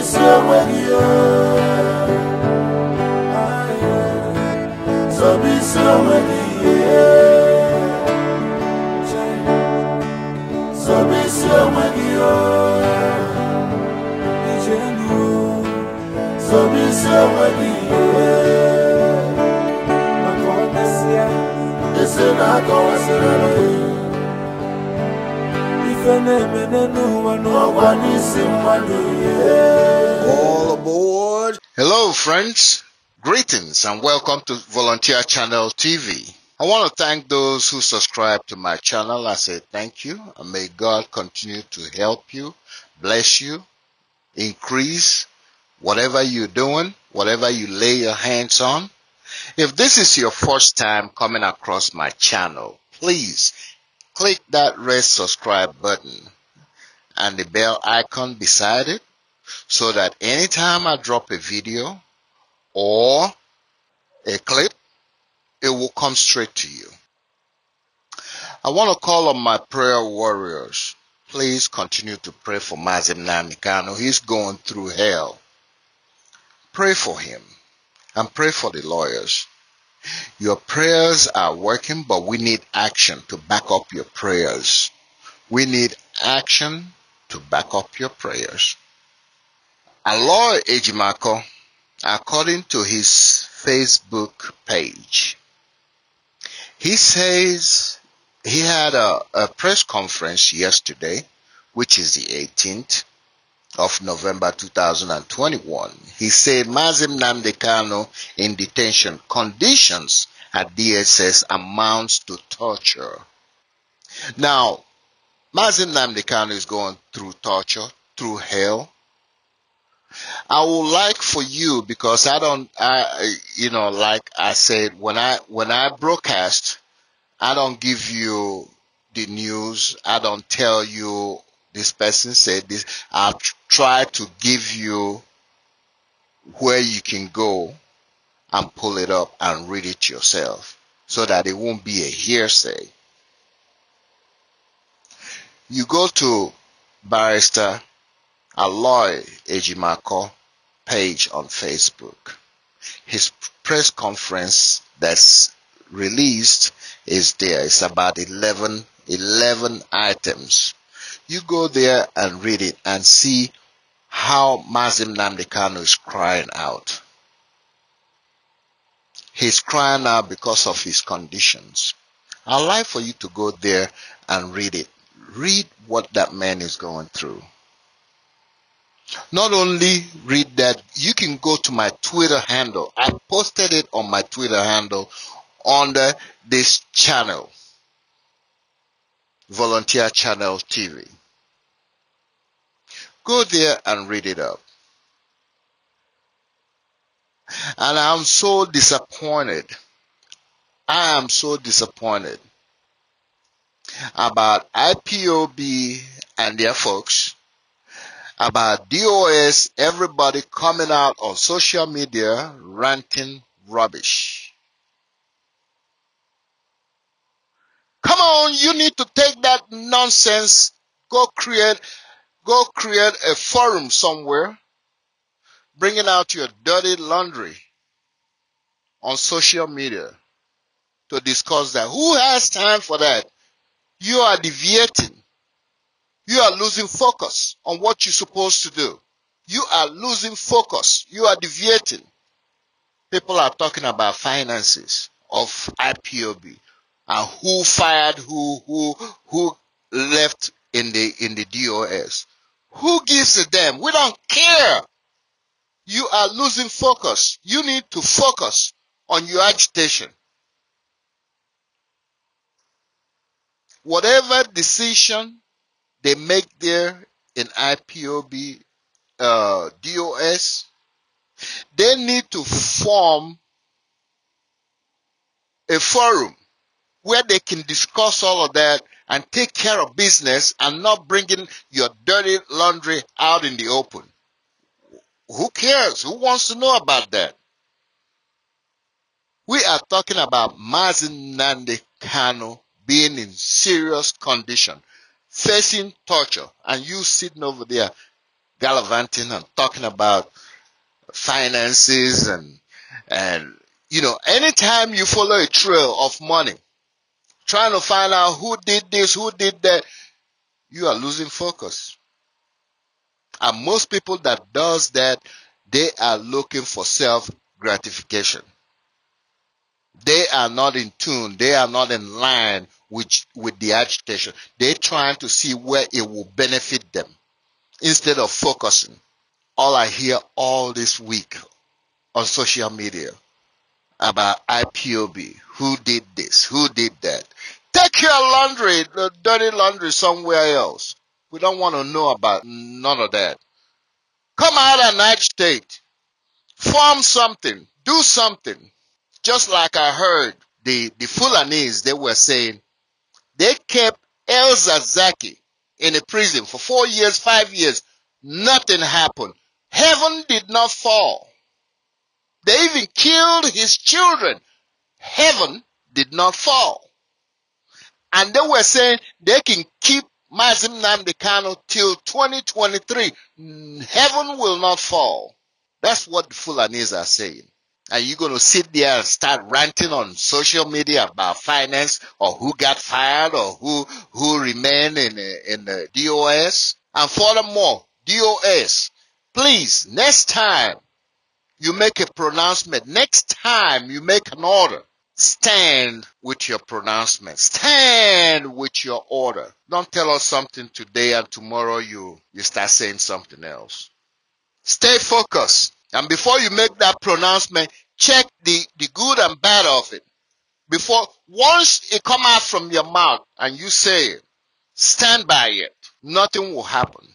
Zobisi onwegi o. Zobisi onwegi All aboard. Hello, friends. Greetings and welcome to Volunteer Channel TV. I want to thank those who subscribe to my channel. I say thank you and may God continue to help you, bless you, increase whatever you're doing, whatever you lay your hands on. If this is your first time coming across my channel, please click that red subscribe button and the bell icon beside it so that anytime I drop a video or a clip, it will come straight to you. I want to call on my prayer warriors. Please continue to pray for Mazi Nnamdi Kanu. He's going through hell. Pray for him and pray for the lawyers. Your prayers are working, but we need action to back up your prayers. We need action to back up your prayers. Aloy Ejimakor, according to his Facebook page, he says he had a, a press conference yesterday, which is the 18th of November 2021. He said Mazi Nnamdi Kanu in detention conditions at DSS amounts to torture. Now, Mazi Nnamdi Kanu is going through torture, through hell. I would like for you because I don't, I, you know, like I said, when I, when I broadcast, I don't give you the news. I don't tell you this person said this. I've tried to give you where you can go and pull it up and read it yourself so that it won't be a hearsay. You go to Barrister Aloy Ejimakor page on Facebook. His press conference that's released is there. It's about 11, 11 items. You go there and read it and see how Mazi Nnamdi Kanu is crying out. He's crying out because of his conditions. I'd like for you to go there and read it. Read what that man is going through. Not only read that, you can go to my Twitter handle. I posted it on my Twitter handle under this channel, Volunteer Channel TV. Go there and read it up. And I'm so disappointed. I am so disappointed about IPOB and their folks, about DOS, everybody coming out on social media ranting rubbish. Come on, you need to take that nonsense, go create, go create a forum somewhere, bringing out your dirty laundry on social media to discuss that. Who has time for that? You are deviating. You are losing focus on what you're supposed to do. You are losing focus. You are deviating. People are talking about finances of IPOB and who fired who, who, who left in the, in the DOS. Who gives a damn? We don't care. You are losing focus. You need to focus on your agitation. Whatever decision they make there in IPOB, uh, DOS, they need to form a forum where they can discuss all of that and take care of business and not bringing your dirty laundry out in the open. Who cares? Who wants to know about that? We are talking about Mazi Nnamdi Kanu being in serious condition, facing torture, and you sitting over there gallivanting and talking about finances and and you know anytime you follow a trail of money trying to find out who did this who did that. You are losing focus. And most people that does that they are looking for self gratification they are not in tune. They are not in line with with the agitation. They're trying to see where it will benefit them instead of focusing. All I hear all this week on social media about IPOB. Who did this? Who did that? Take your laundry, the dirty laundry somewhere else. We don't want to know about none of that. Come out of and agitate. Form something. Do something. Just like I heard the, the Fulanese, they were saying they kept El Zakzaky in a prison for four years, five years. Nothing happened. Heaven did not fall. They even killed his children. Heaven did not fall. And they were saying they can keep Mazi Nnamdi Kanu till 2023. Heaven will not fall. That's what the Fulanese are saying. Are you going to sit there and start ranting on social media about finance or who got fired or who, who remain in, in the DOS? And furthermore, DOS Please, next time you make a pronouncement, next time you make an order, stand with your pronouncement. Stand with your order. Don't tell us something today and tomorrow you, you start saying something else. Stay focused. And before you make that pronouncement, check the, the good and bad of it. Before, once it come out from your mouth and you say it, stand by it. Nothing will happen.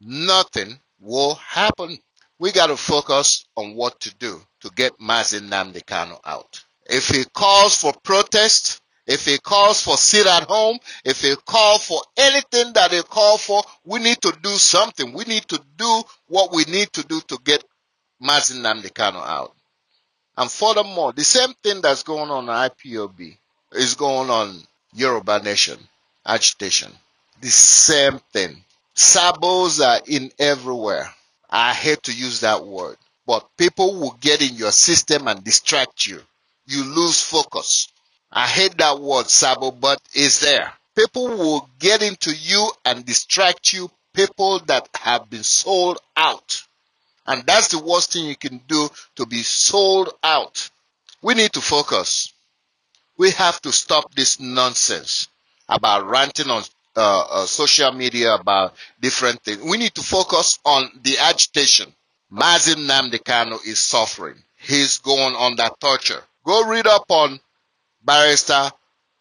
Nothing will happen. We got to focus on what to do to get Mazi Nnamdi Kanu out. If he calls for protest, if he calls for sit at home, if he calls for anything that he calls for, we need to do something. We need to do what we need to do to get Mazi Nnamdi Kanu out. And furthermore, the same thing that's going on in IPOB is going on Yoruba Nation agitation. The same thing. Sabos are in everywhere. I hate to use that word, but people will get in your system and distract you. You lose focus. I hate that word, Sabo, but it's there. People will get into you and distract you. People that have been sold out. And that's the worst thing you can do to be sold out. We need to focus. We have to stop this nonsense about ranting on uh, uh, social media about different things. We need to focus on the agitation. Mazi Nnamdi Kanu is suffering. He's going under torture. Go read up on Barrister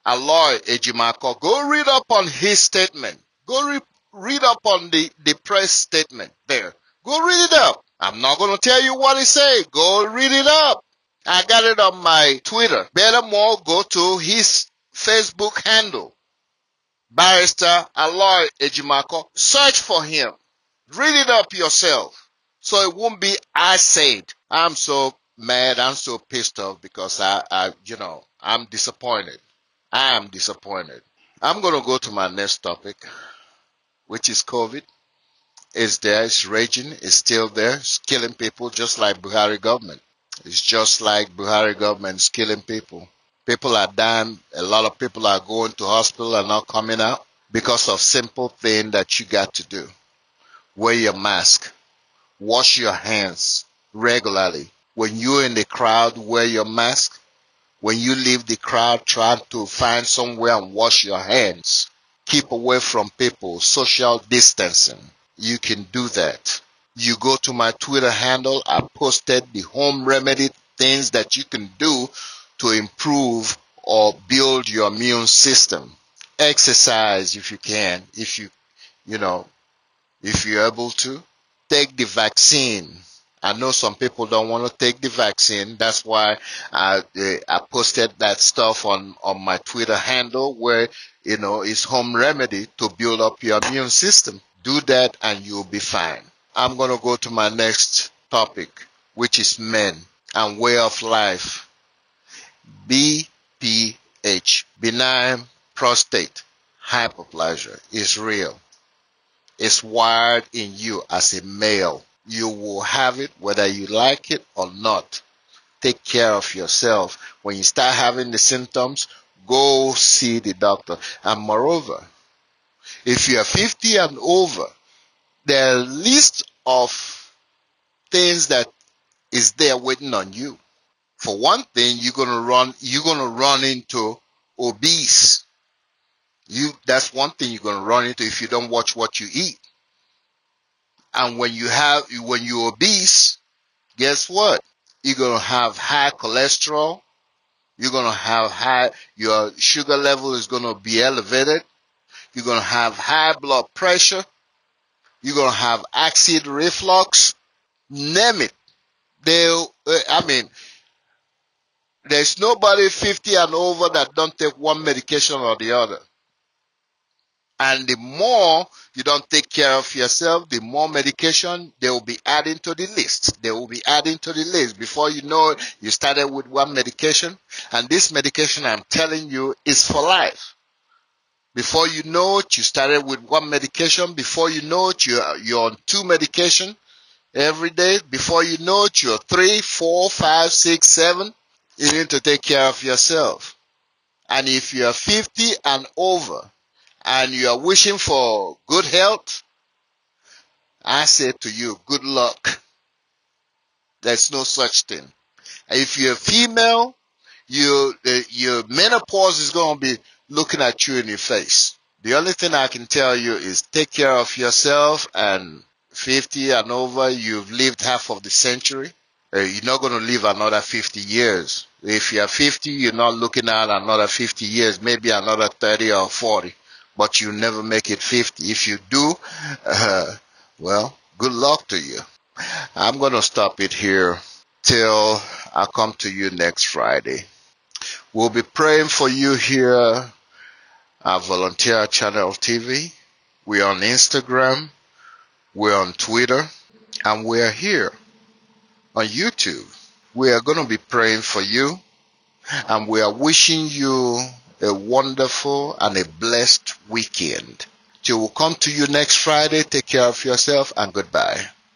Aloy Ejimakor. Go read up on his statement. Go re- read up on the, the press statement there. Go read it up. I'm not going to tell you what he said. Go read it up. I got it on my Twitter. Better more, go to his Facebook handle. Barrister Aloy Ejimakor. Search for him. Read it up yourself. So it won't be I said. I'm so mad. I'm so pissed off because I, I, you know, I'm disappointed. I am disappointed. I'm going to go to my next topic, which is COVID. It's there. It's raging. It's still there. It's killing people just like Buhari government. It's just like Buhari government is killing people. People are dying. A lot of people are going to hospital and not coming out because of simple thing that you got to do. Wear your mask. Wash your hands regularly. When you're in the crowd, wear your mask. When you leave the crowd, try to find somewhere and wash your hands. Keep away from people. Social distancing. You can do that. You go to my Twitter handle. I posted the home remedy things that you can do to improve or build your immune system. Exercise if you can, if you, you know, if you're able to. Take the vaccine. I know some people don't want to take the vaccine. That's why I, uh, I posted that stuff on, on my Twitter handle where, you know, it's home remedy to build up your immune system. Do that and you'll be fine. I'm going to go to my next topic, which is men and way of life. BPH, benign prostate hyperplasia, is real. It's wired in you as a male. You will have it whether you like it or not. Take care of yourself. When you start having the symptoms, go see the doctor. And moreover, if you are 50 and over, the list of things that is there waiting on you. For one thing, you're gonna run you're gonna run into obese. You that's one thing you're gonna run into if you don't watch what you eat. And when you have when you're obese, guess what? You're gonna have high cholesterol. You're gonna have high your sugar level is gonna be elevated. You're gonna have high blood pressure. You're gonna have acid reflux. Name it. They, uh, I mean, there's nobody 50 and over that don't take one medication or the other. And the more you don't take care of yourself, the more medication they will be adding to the list. They will be adding to the list. Before you know it, you started with one medication, and this medication I'm telling you is for life. Before you know it, you started with one medication. Before you know it, you're, you're on two medication every day. Before you know it, you're three, four, five, six, seven. You need to take care of yourself. And if you're 50 and over, and you are wishing for good health, I say to you, good luck. There's no such thing. If you're female, you, your menopause is going to be looking at you in your face. The only thing I can tell you is take care of yourself and 50 and over, you've lived half of the century. Uh, you're not going to live another 50 years. If you're 50, you're not looking at another 50 years, maybe another 30 or 40 but you never make it 50. If you do, uh, well, good luck to you. I'm going to stop it here till I come to you next Friday. We'll be praying for you here at Volunteer Channel TV. We're on Instagram, we're on Twitter, and we're here on YouTube. We are going to be praying for you, and we are wishing you a wonderful and a blessed weekend. Till we'll come to you next Friday. Take care of yourself and goodbye.